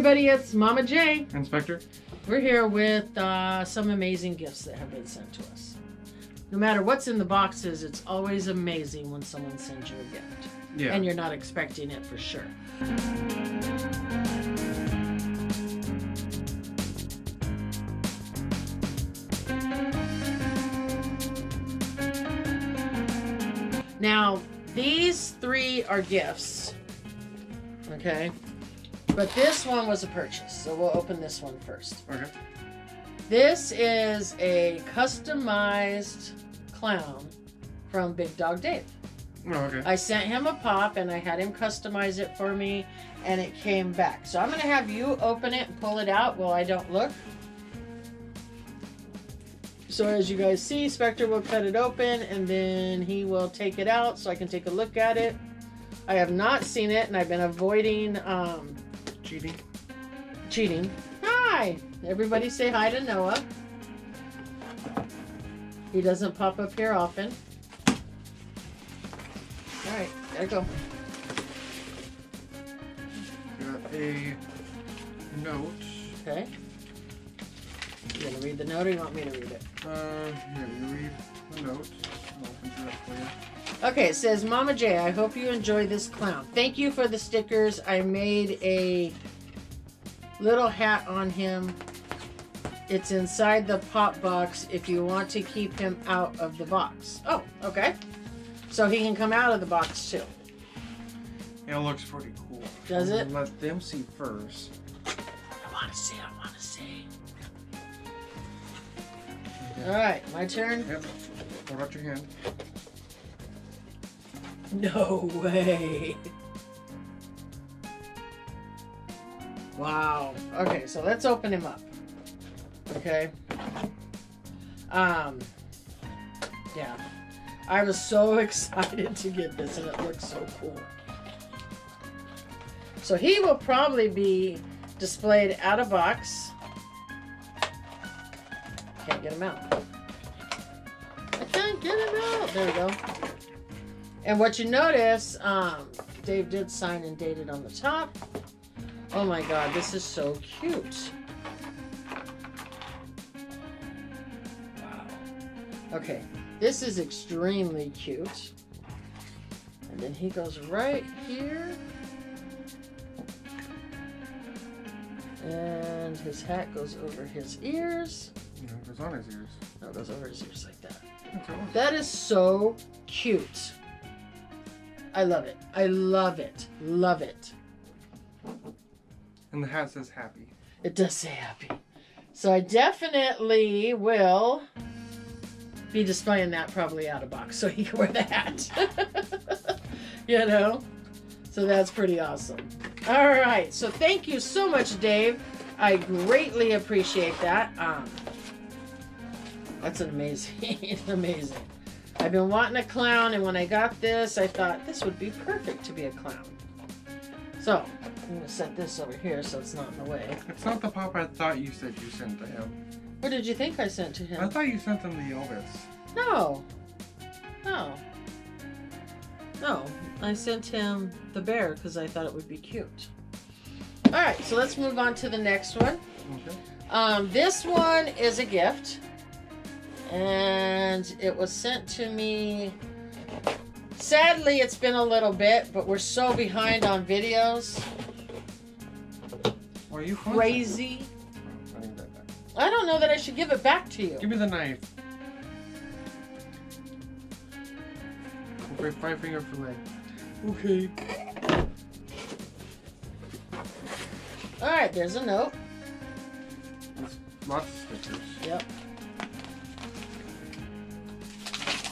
everybody, it's Mama J. and Spectre. We're here with uh, some amazing gifts that have been sent to us. No matter what's in the boxes, it's always amazing when someone sends you a gift. Yeah. And you're not expecting it for sure. Now, these three are gifts. Okay? But this one was a purchase, so we'll open this one first. okay. This is a customized clown from Big Dog Dave. Oh, okay. I sent him a pop and I had him customize it for me and it came back. So I'm going to have you open it and pull it out while I don't look. So as you guys see, Spectre will cut it open and then he will take it out so I can take a look at it. I have not seen it and I've been avoiding um, Cheating. cheating. Hi! Everybody say hi to Noah. He doesn't pop up here often. Alright, gotta go. Got a note. Okay. You gonna read the note or you want me to read it? Uh, here, you read the note. I'll open it up for you. Okay, it says Mama J, I hope you enjoy this clown. Thank you for the stickers. I made a little hat on him. It's inside the pop box if you want to keep him out of the box. Oh, okay. So he can come out of the box too. It looks pretty cool. Does it? Let them see first. I want to see, I want to see. All right, my turn. Yep. Hold out your hand. No way. Wow. Okay, so let's open him up. Okay. Um yeah. I was so excited to get this and it looks so cool. So he will probably be displayed out of box. Can't get him out. I can't get him out. There we go. And what you notice, um, Dave did sign and date it on the top. Oh my god, this is so cute. Wow. Okay, this is extremely cute. And then he goes right here. And his hat goes over his ears. You know, it goes on his ears. No, it goes over his ears like that. Awesome. That is so cute. I love it. I love it. Love it. And the hat says happy. It does say happy. So I definitely will be displaying that probably out of box so he can wear the hat. you know? So that's pretty awesome. All right. So thank you so much, Dave. I greatly appreciate that. Um, that's an amazing, amazing. I've been wanting a clown, and when I got this, I thought this would be perfect to be a clown. So, I'm going to set this over here so it's not in the way. It's not the pop I thought you said you sent to him. What did you think I sent to him? I thought you sent him the Elvis. No. No. No. I sent him the bear because I thought it would be cute. Alright, so let's move on to the next one. Okay. Um, this one is a gift. And it was sent to me. Sadly, it's been a little bit, but we're so behind on videos. Are you fun- Crazy. I need that back. I don't know that I should give it back to you. Give me the knife. Okay, five finger fillet. Okay. Alright, there's a note. There's lots of stickers. Yep.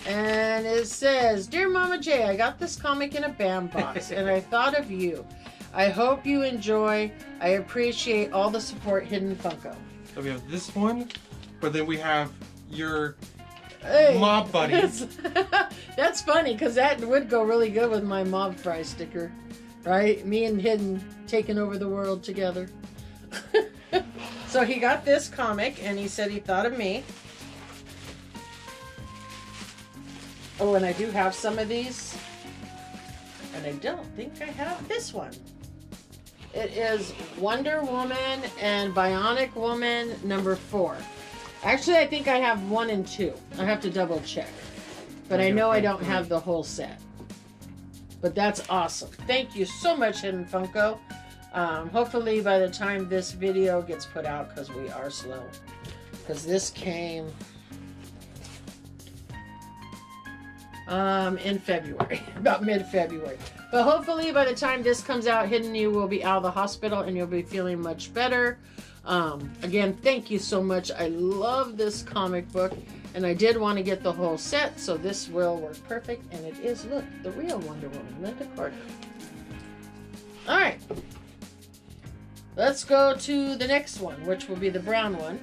And it says, Dear Mama J, I got this comic in a BAM box and I thought of you. I hope you enjoy. I appreciate all the support, Hidden Funko. So we have this one, but then we have your Hey, Mob buddy. That's, that's funny because that would go really good with my mob fry sticker, right? Me and Hidden taking over the world together. so he got this comic and he said he thought of me. Oh, and I do have some of these. And I don't think I have this one. It is Wonder Woman and Bionic Woman number four. Actually, I think I have one and two. I have to double check. But I know I don't have the whole set. But that's awesome. Thank you so much, Hidden Funko. Um, hopefully, by the time this video gets put out, because we are slow, because this came um, in February, about mid February. But hopefully, by the time this comes out, Hidden You will be out of the hospital and you'll be feeling much better. Um, again, thank you so much. I love this comic book and I did want to get the whole set, so this will work perfect. And it is, look, the real Wonder Woman, Lynda Carter. All right. Let's go to the next one, which will be the brown one.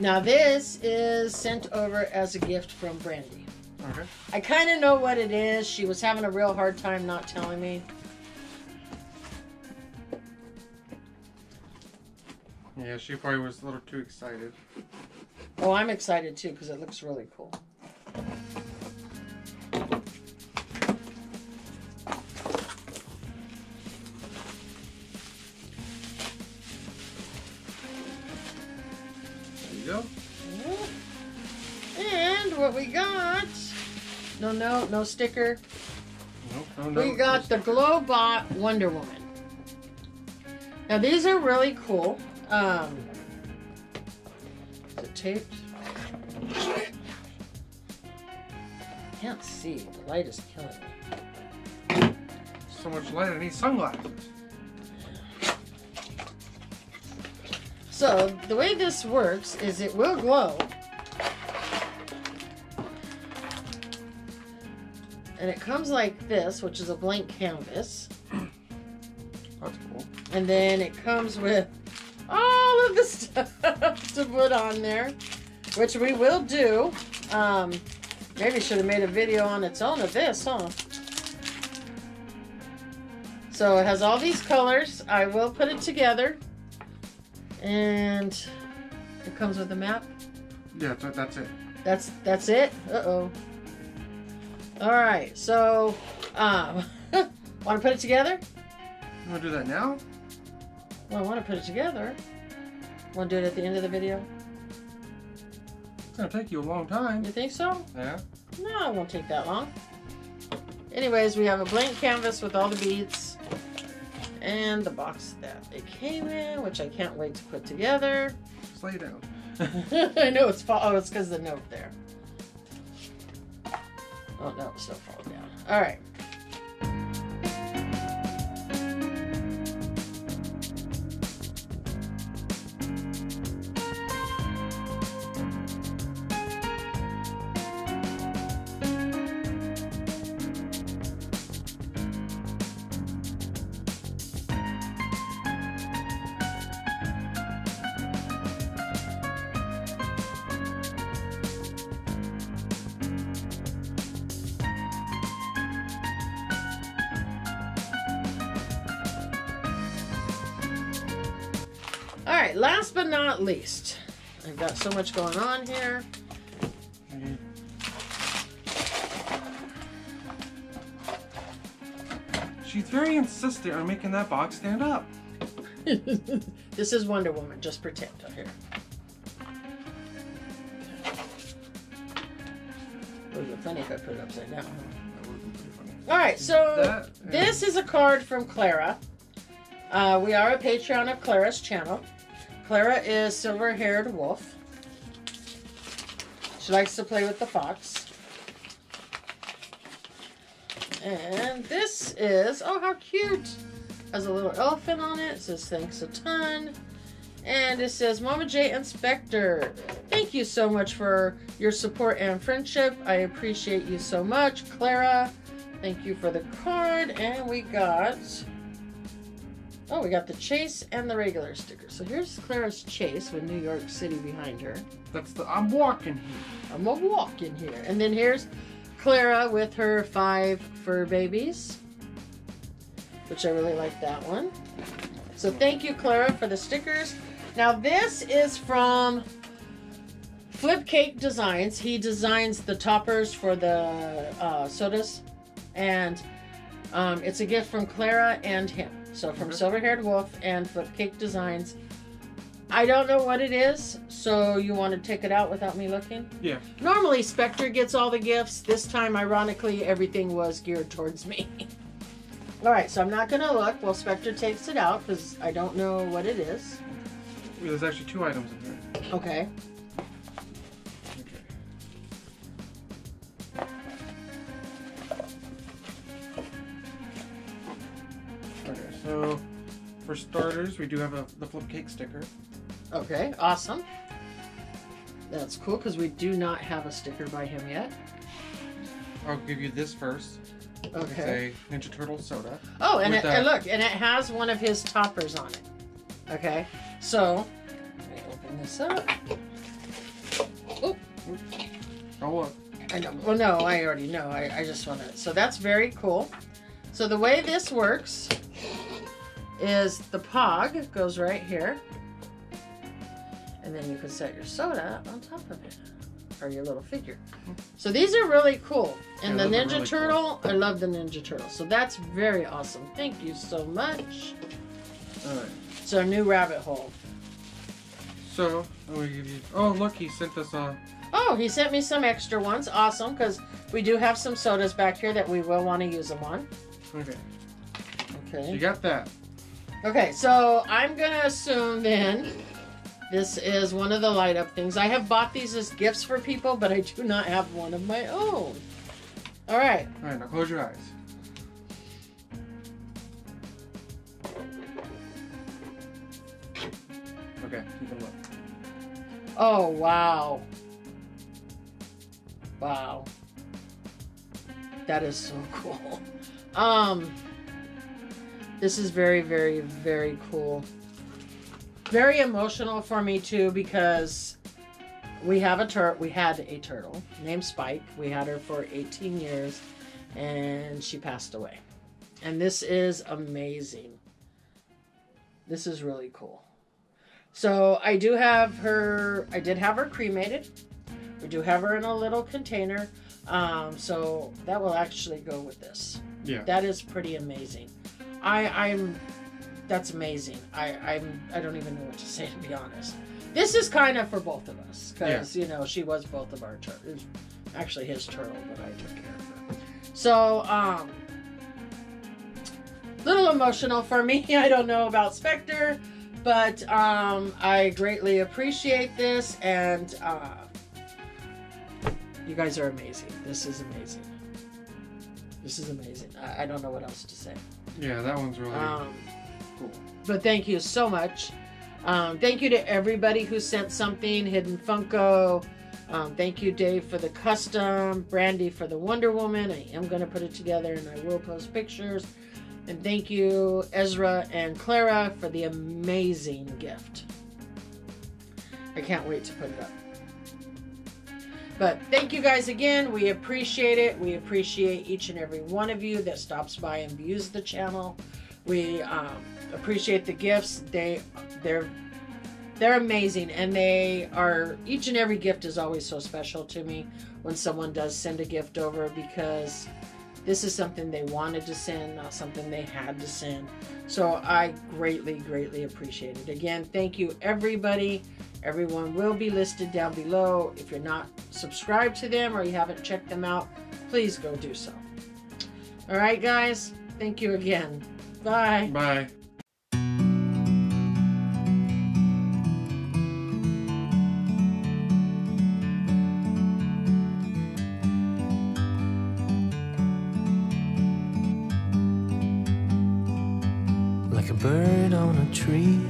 Now this is sent over as a gift from Brandy. Okay. I kind of know what it is. She was having a real hard time not telling me. Yeah, she probably was a little too excited. Oh, I'm excited too because it looks really cool. No, no, no sticker. Nope, no, no. We got the Glowbot Wonder Woman. Now these are really cool. Um, is it taped? Can't see. The light is killing me. So much light, I need sunglasses. So the way this works is it will glow. And it comes like this, which is a blank canvas. That's cool. And then it comes with all of the stuff to put on there, which we will do. Um, maybe should have made a video on its own of this, huh? So it has all these colors. I will put it together. And it comes with a map. Yeah, that's it. That's that's it. Uh oh. All right. So, um, want to put it together? You want to do that now? Well, I want to put it together. Want to do it at the end of the video? It's gonna take you a long time. You think so? Yeah. No, it won't take that long. Anyways, we have a blank canvas with all the beads and the box that it came in, which I can't wait to put together. Just lay down. I know it's fall. Oh, it's because of the note there. Oh no, it's still falling down. All right. Right. Last but not least, I've got so much going on here. She's very insistent on making that box stand up. this is Wonder Woman. Just pretend. Oh, here. Would be funny if I put it upside down. That would have been pretty funny. All right, so That and- this is a card from Clara. Uh, we are a Patreon of Clara's channel. Clara is silver-haired wolf. She likes to play with the fox. And this is, oh, how cute. Has a little elephant on it. It says, thanks a ton. And it says, Mama J and Spectre, thank you so much for your support and friendship. I appreciate you so much. Clara, thank you for the card. And we got, oh, we got the Chase and the regular sticker. So here's Clara's Chase with New York City behind her. That's the. I'm walking here. I'm a walk in here. And then here's Clara with her five fur babies, which I really like that one. So thank you, Clara, for the stickers. Now this is from Flip Cake Designs. He designs the toppers for the uh, sodas, and Um, it's a gift from Clara and him. So from Okay. Silver Haired Wolf and Flip Cake Designs. I don't know what it is, so you want to take it out without me looking? Yeah. Normally, Spectre gets all the gifts. This time, ironically, everything was geared towards me. all right, so I'm not going to look while Spectre takes it out because I don't know what it is. There's actually two items in here. Okay. For starters, we do have a the flip cake sticker. Okay, awesome. That's cool because we do not have a sticker by him yet. I'll give you this first. Okay. It's a Ninja Turtle soda. Oh, and, it, and look, and it has one of his toppers on it. Okay, so let me open this up. Oh look. I know. Well, no, I already know. I, I just want to. So that's very cool. So the way this works is the pog goes right here, and then you can set your soda on top of it, or your little figure. So these are really cool. And Yeah, the Ninja really cool. Turtle, I love the Ninja Turtle. So that's very awesome. Thank you so much. Alright. It's our new rabbit hole. So, I'm gonna give you. Oh, look, he sent us a. Oh, he sent me some extra ones. Awesome, because we do have some sodas back here that we will want to use them on. Okay. Okay. You got that. Okay, so I'm gonna assume then this is one of the light up things. I have bought these as gifts for people, but I do not have one of my own. All right, Alright, now close your eyes. Okay, you can look. oh wow, wow, that is so cool. Um, this is very, very, very cool. Very emotional for me too because we have a tur we had a turtle named Spike. We had her for 18 years and she passed away. And this is amazing. This is really cool. So I do have her I did have her cremated. We do have her in a little container. Um, so that will actually go with this. Yeah. That is pretty amazing. I I'm that's amazing. I I'm I don't even know what to say to be honest. This is kind of for both of us because you know she was both of our turtles. Actually, his turtle, but I took care of her. So um, little emotional for me. I don't know about Spectre, but um, I greatly appreciate this and. Uh, you guys are amazing. This is amazing. This is amazing. I, I don't know what else to say. Yeah, that one's really Um, cool. but thank you so much. Um, thank you to everybody who sent something. Hidden Funko. Um, thank you, Dave, for the custom. Brandy for the Wonder Woman. I am going to put it together and I will post pictures. And thank you, Ezra and Clara, for the amazing gift. I can't wait to put it up. But thank you guys again. We appreciate it. We appreciate each and every one of you that stops by and views the channel. We um, appreciate the gifts. They they're they're amazing and they are each and every gift is always so special to me when someone does send a gift over because this is something they wanted to send, not something they had to send. So I greatly, greatly appreciate it. Again, thank you everybody. Everyone will be listed down below. If you're not subscribed to them or you haven't checked them out, please go do so. All right, guys. Thank you again. Bye. Bye. like a bird on a tree.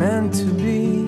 meant to be.